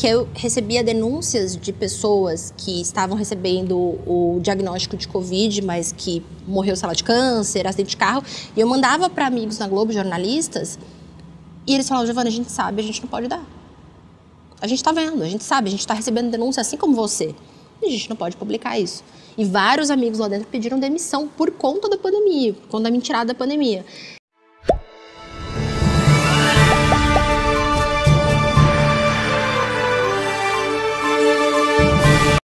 que eu recebia denúncias de pessoas que estavam recebendo o diagnóstico de Covid, mas que morreu, sei de câncer, acidente de carro, e eu mandava para amigos na Globo, jornalistas, e eles falavam, Giovana, a gente sabe, a gente não pode dar. A gente está vendo, a gente sabe, a gente está recebendo denúncia assim como você. E a gente não pode publicar isso. E vários amigos lá dentro pediram demissão por conta da pandemia, por conta da mentirada da pandemia.